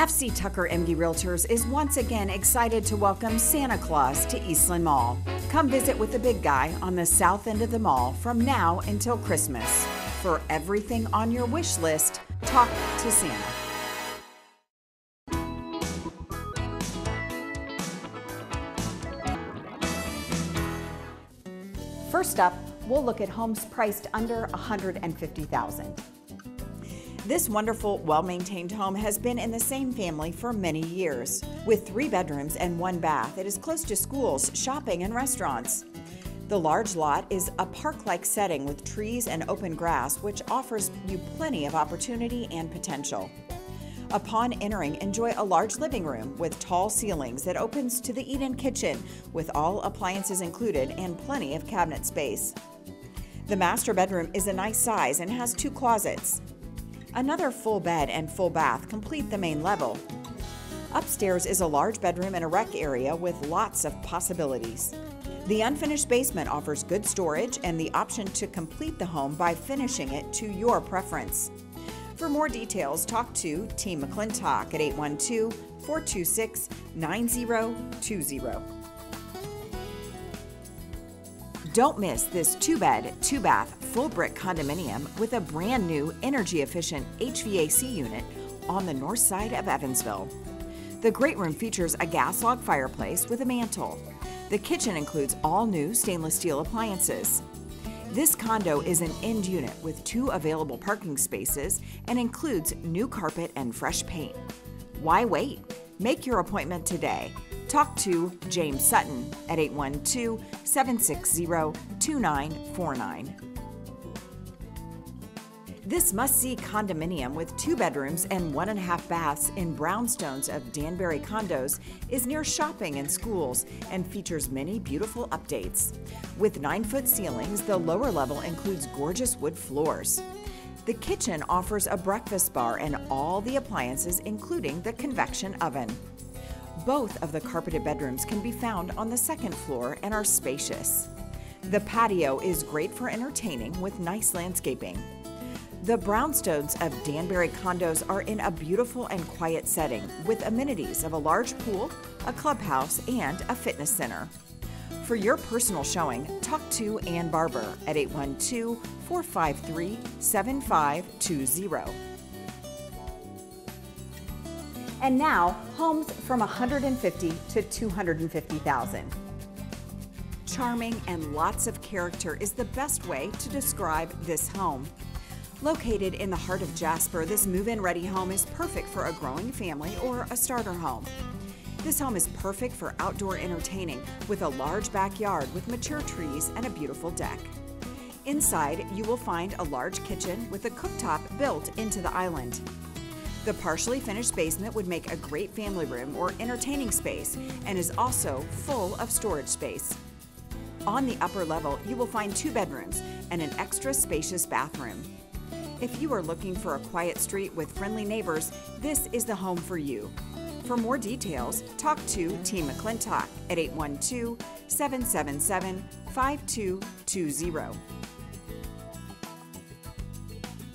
FC Tucker Emge Realtors is once again excited to welcome Santa Claus to Eastland Mall. Come visit with the big guy on the south end of the mall from now until Christmas. For everything on your wish list, talk to Santa. First up, we'll look at homes priced under 150,000. This wonderful, well-maintained home has been in the same family for many years. With three bedrooms and one bath, it is close to schools, shopping, and restaurants. The large lot is a park-like setting with trees and open grass, which offers you plenty of opportunity and potential. Upon entering, enjoy a large living room with tall ceilings that opens to the eat-in kitchen with all appliances included and plenty of cabinet space. The master bedroom is a nice size and has two closets. Another full bed and full bath complete the main level. Upstairs is a large bedroom and a rec area with lots of possibilities. The unfinished basement offers good storage and the option to complete the home by finishing it to your preference. For more details, talk to Team McClintock at 812 426 9020. Don't miss this two bed, two bath, full brick condominium with a brand new energy efficient HVAC unit on the north side of Evansville. The great room features a gas log fireplace with a mantle. The kitchen includes all new stainless steel appliances. This condo is an end unit with two available parking spaces and includes new carpet and fresh paint. Why wait? Make your appointment today. Talk to James Sutton at 812 760 2949. This must see condominium with two bedrooms and one and a half baths in brownstones of Danbury condos is near shopping and schools and features many beautiful updates. With nine foot ceilings, the lower level includes gorgeous wood floors. The kitchen offers a breakfast bar and all the appliances, including the convection oven. Both of the carpeted bedrooms can be found on the second floor and are spacious. The patio is great for entertaining with nice landscaping. The brownstones of Danbury condos are in a beautiful and quiet setting with amenities of a large pool, a clubhouse, and a fitness center. For your personal showing, talk to Ann Barber at 812 453 7520. And now, homes from 150 to 250,000. Charming and lots of character is the best way to describe this home. Located in the heart of Jasper, this move-in ready home is perfect for a growing family or a starter home. This home is perfect for outdoor entertaining with a large backyard with mature trees and a beautiful deck. Inside, you will find a large kitchen with a cooktop built into the island. The partially finished basement would make a great family room or entertaining space and is also full of storage space. On the upper level, you will find two bedrooms and an extra spacious bathroom. If you are looking for a quiet street with friendly neighbors, this is the home for you. For more details, talk to Team McClintock at 812 777 5220.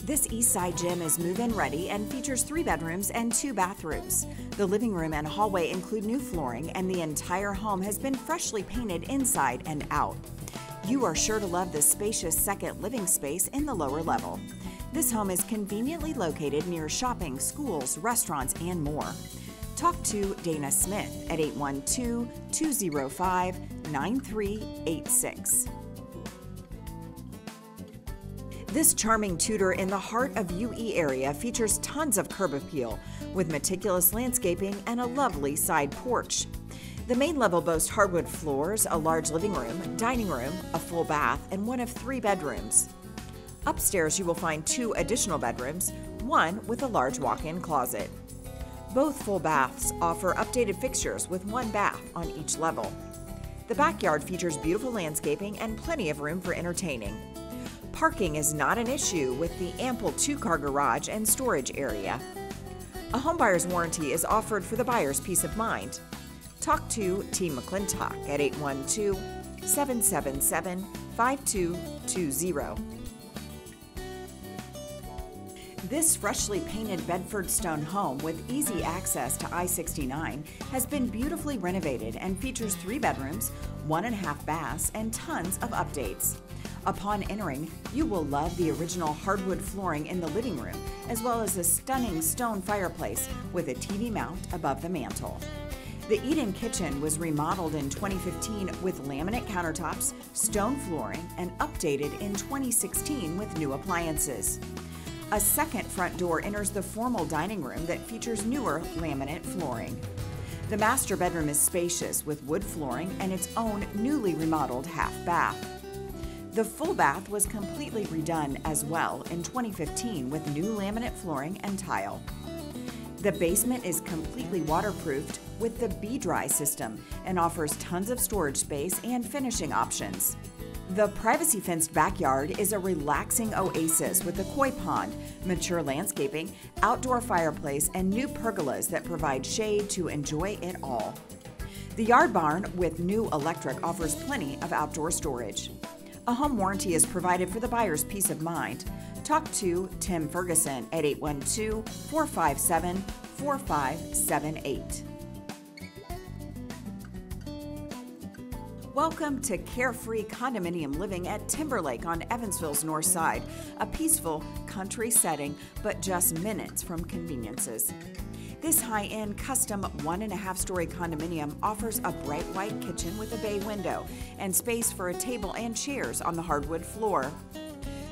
This East Side gym is move in ready and features three bedrooms and two bathrooms. The living room and hallway include new flooring, and the entire home has been freshly painted inside and out. You are sure to love the spacious second living space in the lower level. This home is conveniently located near shopping, schools, restaurants, and more. Talk to Dana Smith at 812 205 9386. This charming Tudor in the heart of UE area features tons of curb appeal with meticulous landscaping and a lovely side porch. The main level boasts hardwood floors, a large living room, dining room, a full bath, and one of three bedrooms. Upstairs, you will find two additional bedrooms, one with a large walk in closet. Both full baths offer updated fixtures with one bath on each level. The backyard features beautiful landscaping and plenty of room for entertaining. Parking is not an issue with the ample two car garage and storage area. A homebuyer's warranty is offered for the buyer's peace of mind. Talk to Team McClintock at 812 777 5220. This freshly painted Bedford stone home with easy access to I 69 has been beautifully renovated and features three bedrooms, one and a half baths, and tons of updates. Upon entering, you will love the original hardwood flooring in the living room, as well as a stunning stone fireplace with a TV mount above the mantel. The Eden kitchen was remodeled in 2015 with laminate countertops, stone flooring, and updated in 2016 with new appliances. A second front door enters the formal dining room that features newer laminate flooring. The master bedroom is spacious with wood flooring and its own newly remodeled half bath. The full bath was completely redone as well in 2015 with new laminate flooring and tile. The basement is completely waterproofed with the B-Dry system and offers tons of storage space and finishing options. The privacy fenced backyard is a relaxing oasis with a koi pond, mature landscaping, outdoor fireplace, and new pergolas that provide shade to enjoy it all. The yard barn with new electric offers plenty of outdoor storage. A home warranty is provided for the buyer's peace of mind. Talk to Tim Ferguson at 812 457 4578. Welcome to Carefree Condominium Living at Timberlake on Evansville's north side, a peaceful country setting, but just minutes from conveniences. This high end custom one and a half story condominium offers a bright white kitchen with a bay window and space for a table and chairs on the hardwood floor.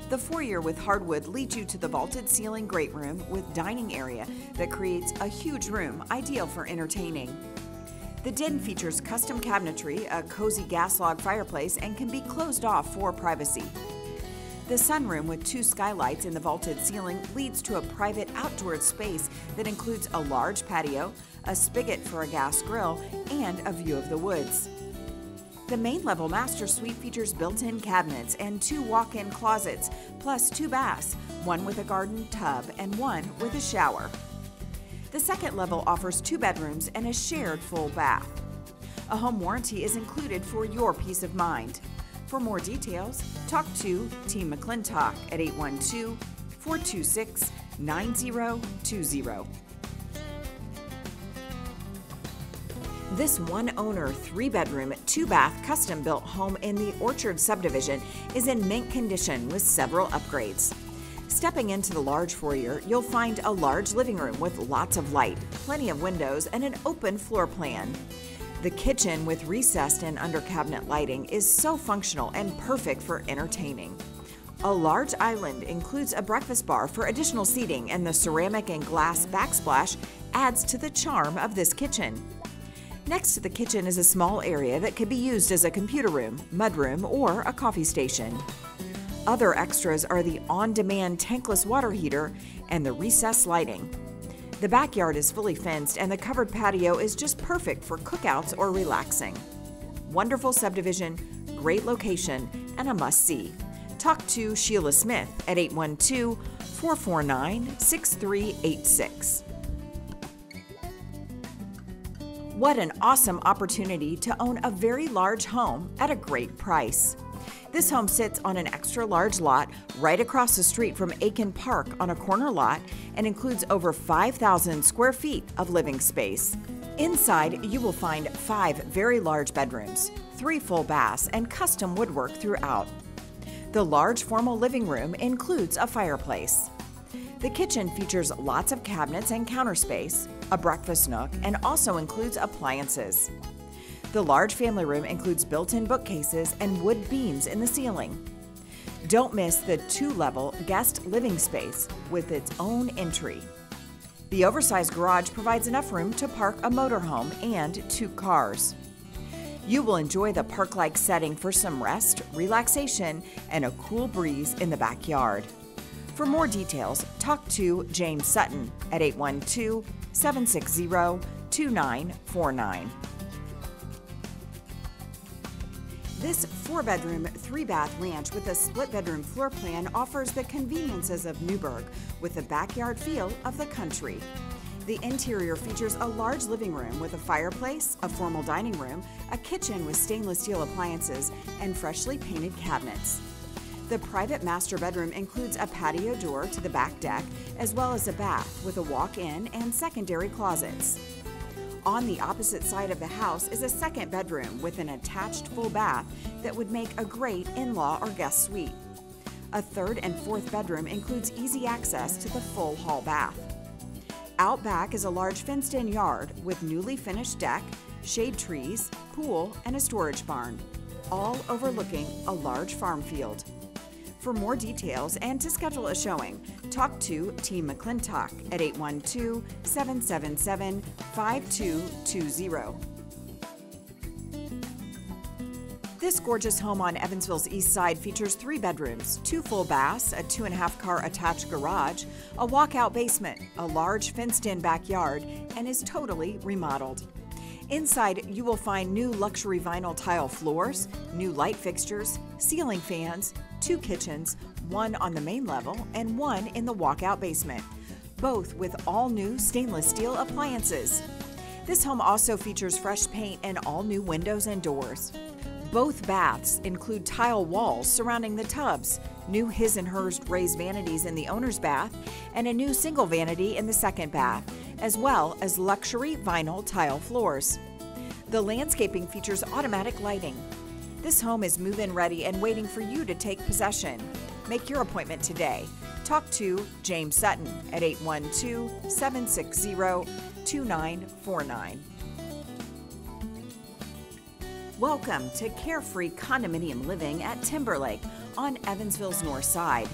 The foyer with hardwood leads you to the vaulted ceiling great room with dining area that creates a huge room ideal for entertaining. The den features custom cabinetry, a cozy gas log fireplace, and can be closed off for privacy. The sunroom with two skylights in the vaulted ceiling leads to a private outdoor space that includes a large patio, a spigot for a gas grill, and a view of the woods. The main level master suite features built in cabinets and two walk in closets, plus two baths, one with a garden tub and one with a shower. The second level offers two bedrooms and a shared full bath. A home warranty is included for your peace of mind. For more details, talk to Team McClintock at 812 426 9020. This one owner, three bedroom, two bath custom built home in the Orchard subdivision is in mint condition with several upgrades. Stepping into the large foyer, you'll find a large living room with lots of light, plenty of windows, and an open floor plan. The kitchen with recessed and under cabinet lighting is so functional and perfect for entertaining. A large island includes a breakfast bar for additional seating, and the ceramic and glass backsplash adds to the charm of this kitchen. Next to the kitchen is a small area that could be used as a computer room, mudroom, or a coffee station. Other extras are the on demand tankless water heater and the recessed lighting. The backyard is fully fenced and the covered patio is just perfect for cookouts or relaxing. Wonderful subdivision, great location, and a must see. Talk to Sheila Smith at 812 449 6386. What an awesome opportunity to own a very large home at a great price. This home sits on an extra large lot right across the street from Aiken Park on a corner lot and includes over 5,000 square feet of living space. Inside, you will find five very large bedrooms, three full baths, and custom woodwork throughout. The large formal living room includes a fireplace. The kitchen features lots of cabinets and counter space, a breakfast nook, and also includes appliances. The large family room includes built in bookcases and wood beams in the ceiling. Don't miss the two level guest living space with its own entry. The oversized garage provides enough room to park a motorhome and two cars. You will enjoy the park like setting for some rest, relaxation, and a cool breeze in the backyard. For more details, talk to James Sutton at 812 760 2949. This four bedroom, three bath ranch with a split bedroom floor plan offers the conveniences of Newburgh with the backyard feel of the country. The interior features a large living room with a fireplace, a formal dining room, a kitchen with stainless steel appliances, and freshly painted cabinets. The private master bedroom includes a patio door to the back deck, as well as a bath with a walk in and secondary closets. On the opposite side of the house is a second bedroom with an attached full bath that would make a great in law or guest suite. A third and fourth bedroom includes easy access to the full hall bath. Out back is a large fenced in yard with newly finished deck, shade trees, pool, and a storage barn, all overlooking a large farm field. For more details and to schedule a showing, talk to Team McClintock at 812 777 5220. This gorgeous home on Evansville's east side features three bedrooms, two full baths, a two and a half car attached garage, a walkout basement, a large fenced in backyard, and is totally remodeled. Inside, you will find new luxury vinyl tile floors, new light fixtures, ceiling fans, two kitchens, one on the main level and one in the walkout basement, both with all new stainless steel appliances. This home also features fresh paint and all new windows and doors. Both baths include tile walls surrounding the tubs, new his and hers raised vanities in the owner's bath, and a new single vanity in the second bath, as well as luxury vinyl tile floors. The landscaping features automatic lighting. This home is move in ready and waiting for you to take possession. Make your appointment today. Talk to James Sutton at 812 760 2949. Welcome to Carefree Condominium Living at Timberlake on Evansville's north side.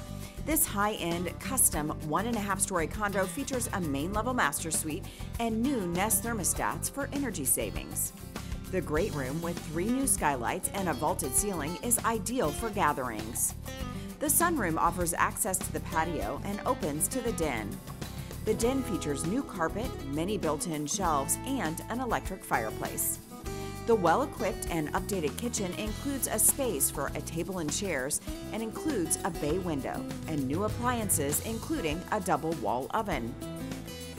This high end, custom one and a half story condo features a main level master suite and new Nest thermostats for energy savings. The great room with three new skylights and a vaulted ceiling is ideal for gatherings. The sunroom offers access to the patio and opens to the den. The den features new carpet, many built in shelves, and an electric fireplace. The well equipped and updated kitchen includes a space for a table and chairs and includes a bay window and new appliances, including a double wall oven.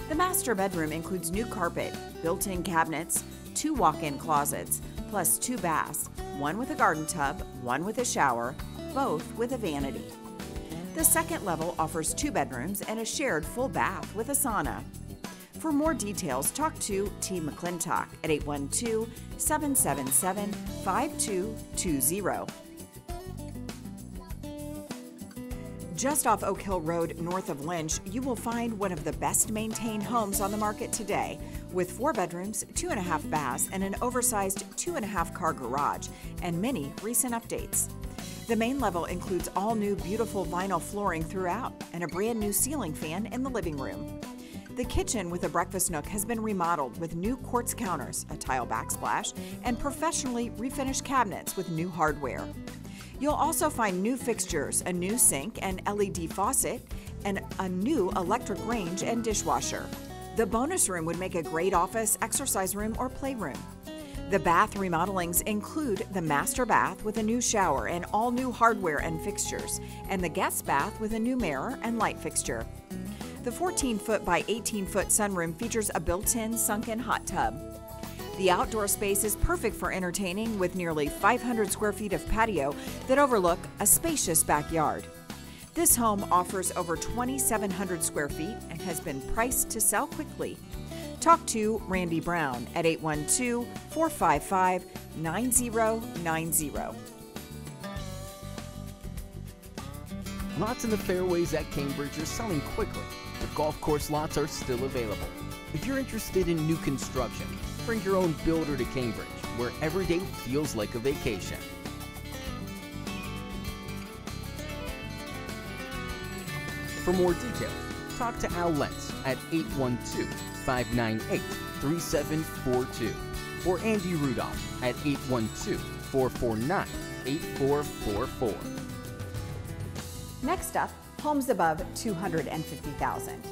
The master bedroom includes new carpet, built in cabinets, two walk in closets, plus two baths, one with a garden tub, one with a shower, both with a vanity. The second level offers two bedrooms and a shared full bath with a sauna. For more details, talk to Team McClintock at 812 777 5220. Just off Oak Hill Road, north of Lynch, you will find one of the best maintained homes on the market today, with four bedrooms, two and a half baths, and an oversized two and a half car garage, and many recent updates. The main level includes all new beautiful vinyl flooring throughout and a brand new ceiling fan in the living room. The kitchen with a breakfast nook has been remodeled with new quartz counters, a tile backsplash, and professionally refinished cabinets with new hardware. You'll also find new fixtures, a new sink and LED faucet, and a new electric range and dishwasher. The bonus room would make a great office, exercise room, or playroom. The bath remodelings include the master bath with a new shower and all new hardware and fixtures, and the guest bath with a new mirror and light fixture. The 14 foot by 18 foot sunroom features a built in sunken hot tub. The outdoor space is perfect for entertaining with nearly 500 square feet of patio that overlook a spacious backyard. This home offers over 2,700 square feet and has been priced to sell quickly. Talk to Randy Brown at 812 455 9090. Lots in the fairways at Cambridge are selling quickly but golf course lots are still available. If you're interested in new construction, bring your own builder to Cambridge, where every day feels like a vacation. For more details, talk to Al Lentz at 812-598-3742 or Andy Rudolph at 812-449-8444. Next up, homes above 250,000.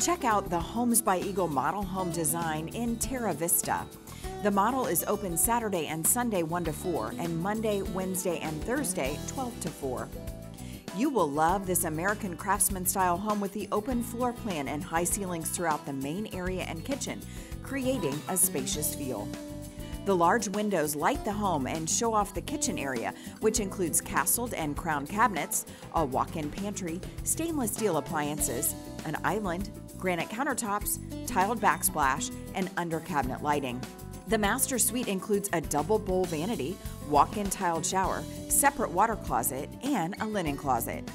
Check out the Homes by Eagle model home design in Terra Vista. The model is open Saturday and Sunday 1 to 4 and Monday, Wednesday, and Thursday 12 to 4. You will love this American craftsman style home with the open floor plan and high ceilings throughout the main area and kitchen, creating a spacious feel. The large windows light the home and show off the kitchen area, which includes castled and crown cabinets, a walk in pantry, stainless steel appliances, an island, granite countertops, tiled backsplash, and under cabinet lighting. The master suite includes a double bowl vanity, walk in tiled shower, separate water closet, and a linen closet.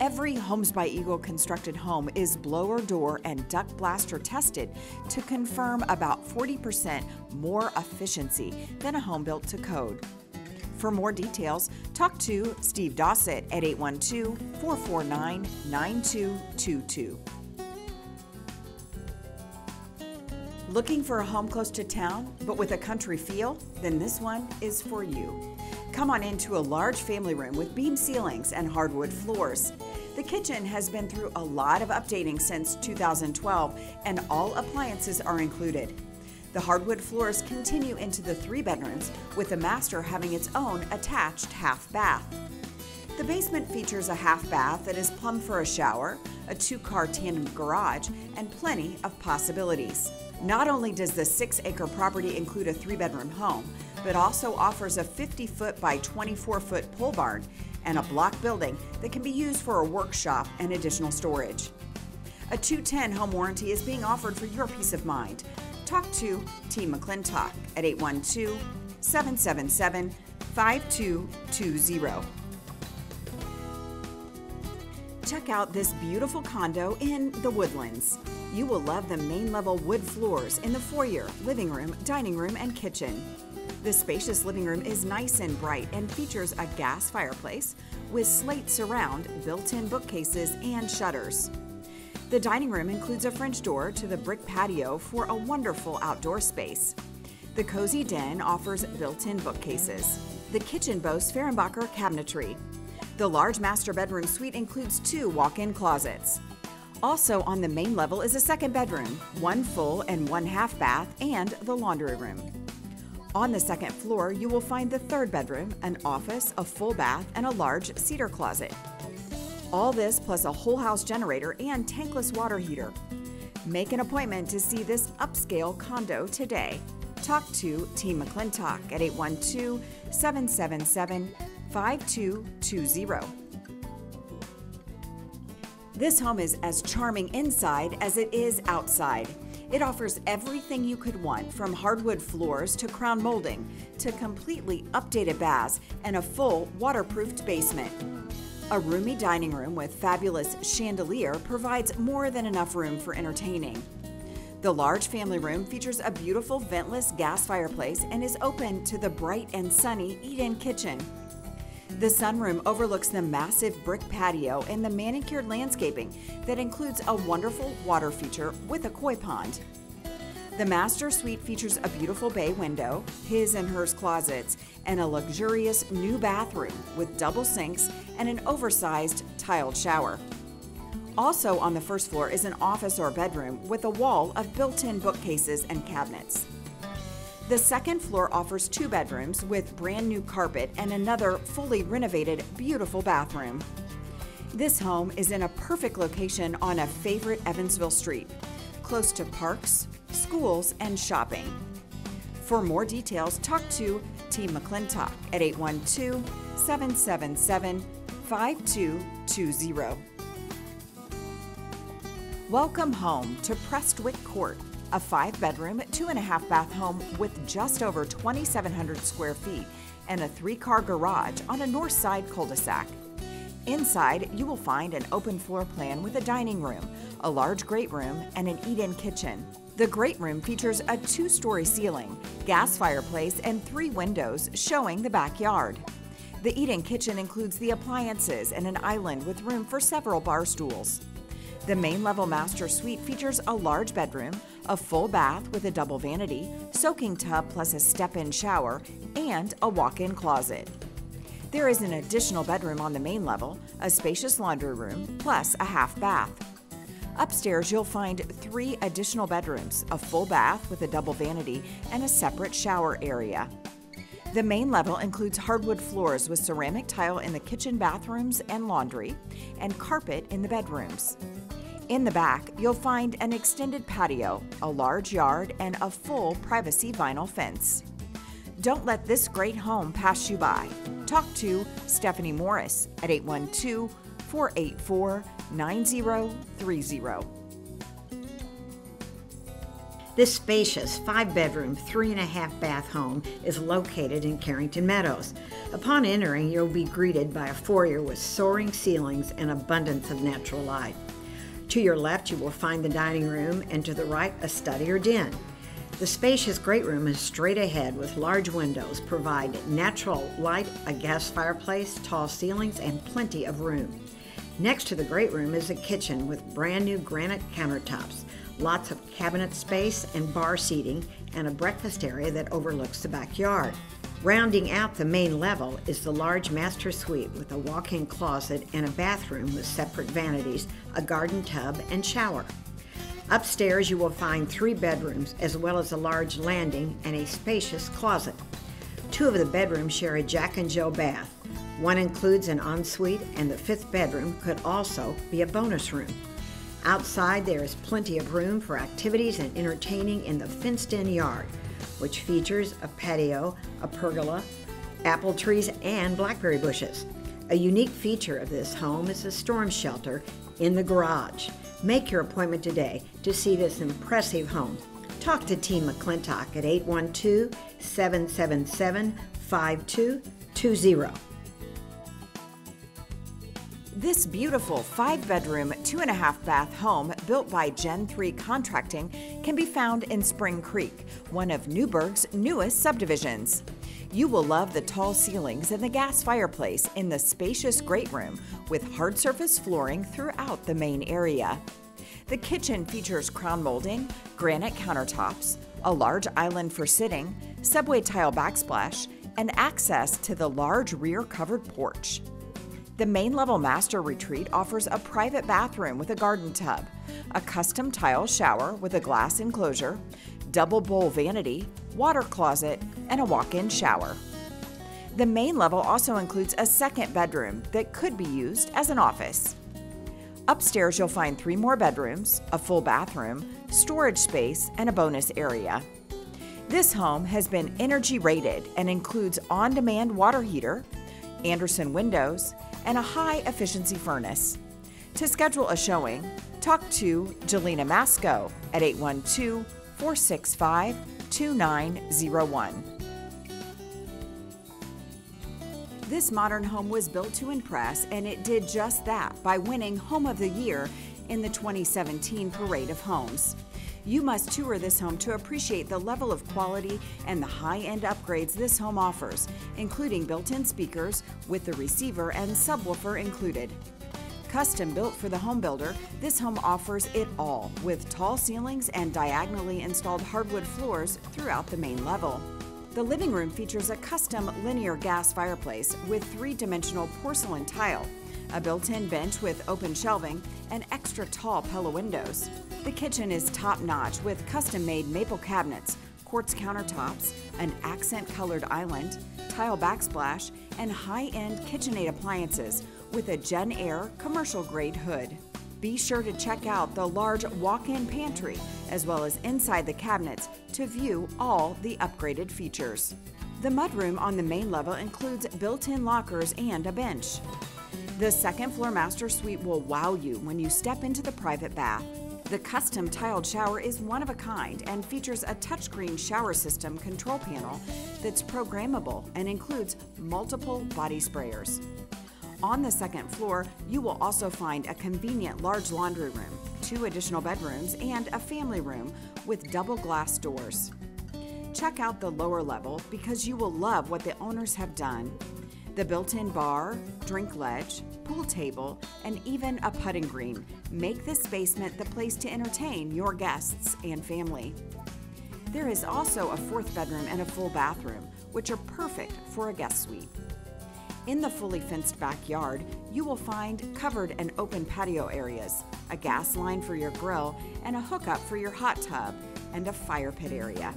Every Homes by Eagle constructed home is blower door and duct blaster tested to confirm about 40% more efficiency than a home built to code. For more details, talk to Steve Dossett at 812 449 9222. Looking for a home close to town, but with a country feel? Then this one is for you. Come on into a large family room with beam ceilings and hardwood floors. The kitchen has been through a lot of updating since 2012, and all appliances are included. The hardwood floors continue into the three bedrooms, with the master having its own attached half bath. The basement features a half bath that is plumbed for a shower, a two car tandem garage, and plenty of possibilities. Not only does the six acre property include a three bedroom home, but also offers a 50 foot by 24 foot pole barn and a block building that can be used for a workshop and additional storage. A 210 home warranty is being offered for your peace of mind. Talk to Team McClintock at 812 777 5220. Check out this beautiful condo in the Woodlands. You will love the main level wood floors in the foyer, living room, dining room, and kitchen. The spacious living room is nice and bright and features a gas fireplace with slate surround, built in bookcases, and shutters. The dining room includes a French door to the brick patio for a wonderful outdoor space. The cozy den offers built in bookcases. The kitchen boasts Fehrenbacher cabinetry. The large master bedroom suite includes two walk in closets. Also on the main level is a second bedroom, one full and one half bath, and the laundry room. On the second floor, you will find the third bedroom, an office, a full bath, and a large cedar closet. All this plus a whole house generator and tankless water heater. Make an appointment to see this upscale condo today. Talk to Team McClintock at 812 777 5220. This home is as charming inside as it is outside. It offers everything you could want from hardwood floors to crown molding to completely updated baths and a full waterproofed basement. A roomy dining room with fabulous chandelier provides more than enough room for entertaining. The large family room features a beautiful ventless gas fireplace and is open to the bright and sunny eat in kitchen. The sunroom overlooks the massive brick patio and the manicured landscaping that includes a wonderful water feature with a koi pond. The master suite features a beautiful bay window, his and hers closets, and a luxurious new bathroom with double sinks and an oversized tiled shower. Also on the first floor is an office or bedroom with a wall of built in bookcases and cabinets. The second floor offers two bedrooms with brand new carpet and another fully renovated, beautiful bathroom. This home is in a perfect location on a favorite Evansville street, close to parks, schools, and shopping. For more details, talk to Team McClintock at 812 777 5220. Welcome home to Prestwick Court a five bedroom, two and a half bath home with just over 2,700 square feet and a three car garage on a north side cul de sac. Inside, you will find an open floor plan with a dining room, a large great room, and an eat in kitchen. The great room features a two story ceiling, gas fireplace, and three windows showing the backyard. The eat in kitchen includes the appliances and an island with room for several bar stools. The main level master suite features a large bedroom, a full bath with a double vanity, soaking tub plus a step in shower, and a walk in closet. There is an additional bedroom on the main level, a spacious laundry room, plus a half bath. Upstairs, you'll find three additional bedrooms, a full bath with a double vanity, and a separate shower area. The main level includes hardwood floors with ceramic tile in the kitchen bathrooms and laundry, and carpet in the bedrooms. In the back, you'll find an extended patio, a large yard, and a full privacy vinyl fence. Don't let this great home pass you by. Talk to Stephanie Morris at 812 484 9030. This spacious five bedroom, three and a half bath home is located in Carrington Meadows. Upon entering, you'll be greeted by a foyer with soaring ceilings and abundance of natural light. To your left, you will find the dining room, and to the right, a study or den. The spacious great room is straight ahead with large windows, provide natural light, a gas fireplace, tall ceilings, and plenty of room. Next to the great room is a kitchen with brand new granite countertops lots of cabinet space and bar seating, and a breakfast area that overlooks the backyard. Rounding out the main level is the large master suite with a walk in closet and a bathroom with separate vanities, a garden tub, and shower. Upstairs, you will find three bedrooms as well as a large landing and a spacious closet. Two of the bedrooms share a Jack and Jill bath. One includes an ensuite, and the fifth bedroom could also be a bonus room. Outside, there is plenty of room for activities and entertaining in the fenced in yard, which features a patio, a pergola, apple trees, and blackberry bushes. A unique feature of this home is a storm shelter in the garage. Make your appointment today to see this impressive home. Talk to Team McClintock at 812 777 5220. This beautiful five bedroom, two and a half bath home built by Gen 3 Contracting can be found in Spring Creek, one of Newburgh's newest subdivisions. You will love the tall ceilings and the gas fireplace in the spacious great room with hard surface flooring throughout the main area. The kitchen features crown molding, granite countertops, a large island for sitting, subway tile backsplash, and access to the large rear covered porch. The main level master retreat offers a private bathroom with a garden tub, a custom tile shower with a glass enclosure, double bowl vanity, water closet, and a walk in shower. The main level also includes a second bedroom that could be used as an office. Upstairs, you'll find three more bedrooms, a full bathroom, storage space, and a bonus area. This home has been energy rated and includes on demand water heater, Andersen windows, and a high efficiency furnace. To schedule a showing, talk to Jelena Masco at 812 465 2901. This modern home was built to impress, and it did just that by winning Home of the Year in the 2017 Parade of Homes. You must tour this home to appreciate the level of quality and the high end upgrades this home offers, including built in speakers with the receiver and subwoofer included. Custom built for the home builder, this home offers it all with tall ceilings and diagonally installed hardwood floors throughout the main level. The living room features a custom linear gas fireplace with three dimensional porcelain tile, a built in bench with open shelving, and extra tall Pella windows. The kitchen is top notch with custom made maple cabinets, quartz countertops, an accent colored island, tile backsplash, and high end KitchenAid appliances with a Jenn-Air commercial grade hood. Be sure to check out the large walk in pantry as well as inside the cabinets to view all the upgraded features. The mudroom on the main level includes built in lockers and a bench. The second floor master suite will wow you when you step into the private bath. The custom tiled shower is one of a kind and features a touchscreen shower system control panel that's programmable and includes multiple body sprayers. On the second floor, you will also find a convenient large laundry room, two additional bedrooms, and a family room with double glass doors. Check out the lower level because you will love what the owners have done. The built in bar, drink ledge, pool table, and even a putting green make this basement the place to entertain your guests and family. There is also a fourth bedroom and a full bathroom, which are perfect for a guest suite. In the fully fenced backyard, you will find covered and open patio areas, a gas line for your grill, and a hookup for your hot tub, and a fire pit area.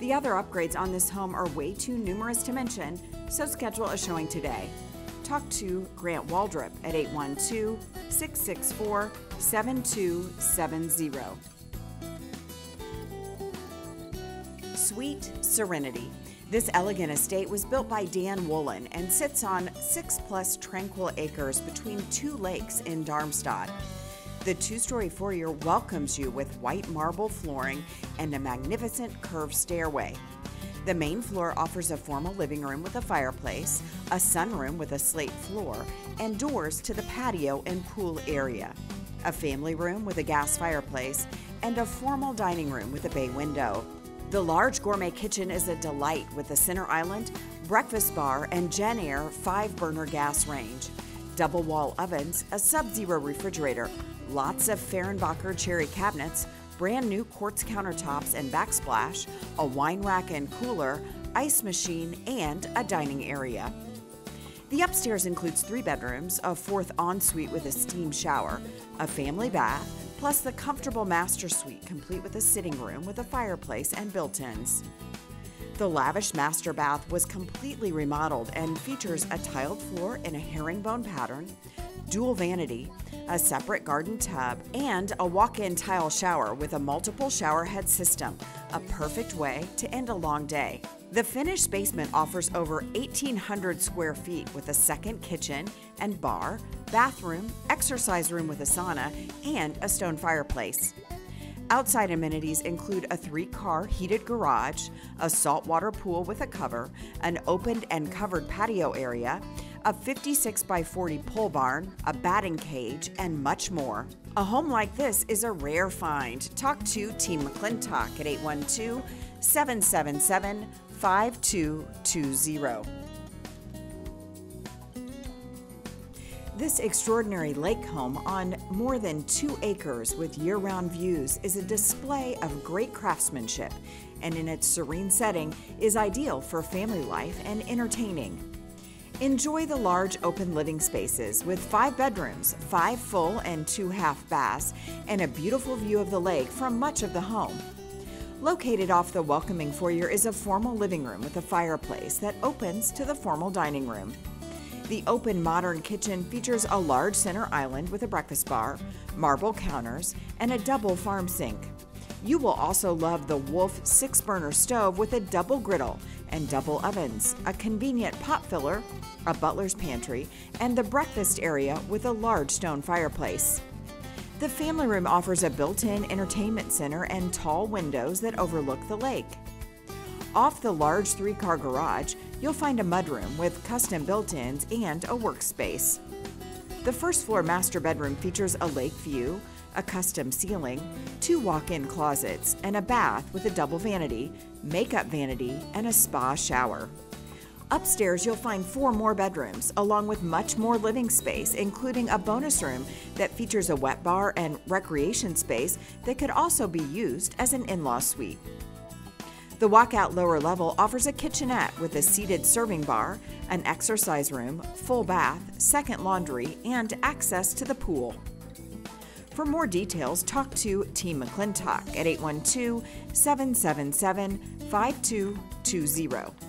The other upgrades on this home are way too numerous to mention, so schedule a showing today. Talk to Grant Waldrop at 812 664 7270. Sweet Serenity. This elegant estate was built by Dan Woolen and sits on six plus tranquil acres between two lakes in Darmstadt. The two story foyer welcomes you with white marble flooring and a magnificent curved stairway. The main floor offers a formal living room with a fireplace, a sunroom with a slate floor, and doors to the patio and pool area, a family room with a gas fireplace, and a formal dining room with a bay window. The large gourmet kitchen is a delight with a center island, breakfast bar, and Jenn-Air 5 burner gas range. Double wall ovens, a sub zero refrigerator, lots of Fehrenbacher cherry cabinets, brand new quartz countertops and backsplash, a wine rack and cooler, ice machine, and a dining area. The upstairs includes three bedrooms, a fourth ensuite with a steam shower, a family bath, plus the comfortable master suite complete with a sitting room with a fireplace and built ins. The lavish master bath was completely remodeled and features a tiled floor in a herringbone pattern, dual vanity, a separate garden tub, and a walk in tile shower with a multiple shower head system, a perfect way to end a long day. The finished basement offers over 1,800 square feet with a second kitchen and bar, bathroom, exercise room with a sauna, and a stone fireplace. Outside amenities include a three car heated garage, a saltwater pool with a cover, an opened and covered patio area, a 56 by 40 pole barn, a batting cage, and much more. A home like this is a rare find. Talk to Team McClintock at 812 777 5220. This extraordinary lake home on more than two acres with year round views is a display of great craftsmanship and, in its serene setting, is ideal for family life and entertaining. Enjoy the large open living spaces with five bedrooms, five full and two half baths, and a beautiful view of the lake from much of the home. Located off the welcoming foyer is a formal living room with a fireplace that opens to the formal dining room. The open modern kitchen features a large center island with a breakfast bar, marble counters, and a double farm sink. You will also love the Wolf six burner stove with a double griddle and double ovens, a convenient pot filler, a butler's pantry, and the breakfast area with a large stone fireplace. The family room offers a built in entertainment center and tall windows that overlook the lake. Off the large three car garage, you'll find a mudroom with custom built ins and a workspace. The first floor master bedroom features a lake view, a custom ceiling, two walk in closets, and a bath with a double vanity, makeup vanity, and a spa shower. Upstairs, you'll find four more bedrooms, along with much more living space, including a bonus room that features a wet bar and recreation space that could also be used as an in law suite. The walkout lower level offers a kitchenette with a seated serving bar, an exercise room, full bath, second laundry, and access to the pool. For more details, talk to Team McClintock at 812 777 5220.